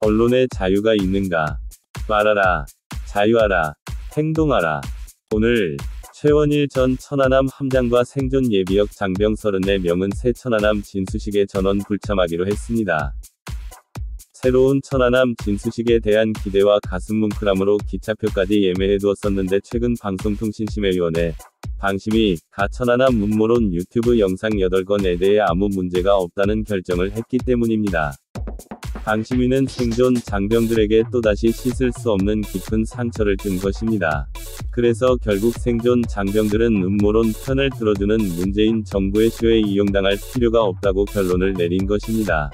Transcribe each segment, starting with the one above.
언론의 자유가 있는가? 말하라. 자유하라. 행동하라. 오늘 최원일 전 천안함 함장과 생존 예비역 장병 34명은 새 천안함 진수식에 전원 불참하기로 했습니다. 새로운 천안함 진수식에 대한 기대와 가슴 뭉클함으로 기차표까지 예매해두었었는데 최근 방송통신심의위원회 방심이 가 천안함 문모론 유튜브 영상 8건에 대해 아무 문제가 없다는 결정을 했기 때문입니다. 방심위는 생존 장병들에게 또다시 씻을 수 없는 깊은 상처를 준 것입니다. 그래서 결국 생존 장병들은 음모론 편을 들어주는 문재인 정부의 쇼에 이용당할 필요가 없다고 결론을 내린 것입니다.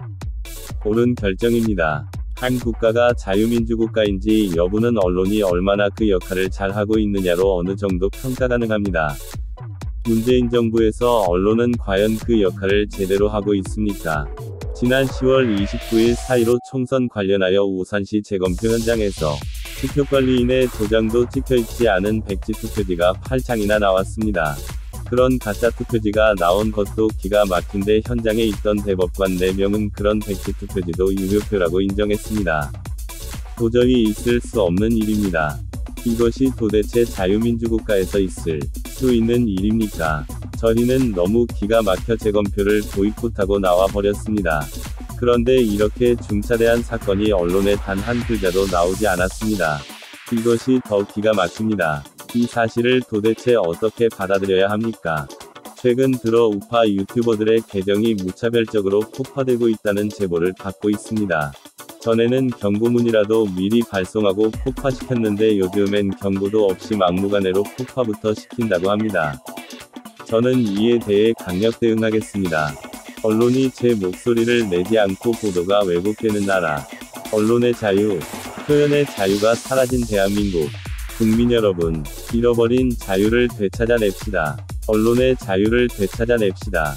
옳은 결정입니다. 한 국가가 자유민주국가인지 여부는 언론이 얼마나 그 역할을 잘하고 있느냐로 어느 정도 평가 가능합니다. 문재인 정부에서 언론은 과연 그 역할을 제대로 하고 있습니까? 지난 10월 29일 4.15 총선 관련하여 우산시 재검표 현장에서 투표관리인의 도장도 찍혀있지 않은 백지 투표지가 8장이나 나왔습니다. 그런 가짜 투표지가 나온 것도 기가 막힌데 현장에 있던 대법관 4명은 그런 백지 투표지도 유효표라고 인정했습니다. 도저히 있을 수 없는 일입니다. 이것이 도대체 자유민주국가에서 있을 수 있는 일입니까? 저희는 너무 기가 막혀 재검표를 보이콧하고 나와 버렸습니다. 그런데 이렇게 중차대한 사건이 언론에 단 한 글자도 나오지 않았습니다. 이것이 더 기가 막힙니다. 이 사실을 도대체 어떻게 받아들여야 합니까? 최근 들어 우파 유튜버들의 계정이 무차별적으로 폭파되고 있다는 제보를 받고 있습니다. 전에는 경고문이라도 미리 발송하고 폭파시켰는데 요즘엔 경고도 없이 막무가내로 폭파부터 시킨다고 합니다. 저는 이에 대해 강력 대응하겠습니다. 언론이 제 목소리를 내지 않고 보도가 왜곡되는 나라. 언론의 자유, 표현의 자유가 사라진 대한민국. 국민 여러분, 잃어버린 자유를 되찾아냅시다. 언론의 자유를 되찾아냅시다.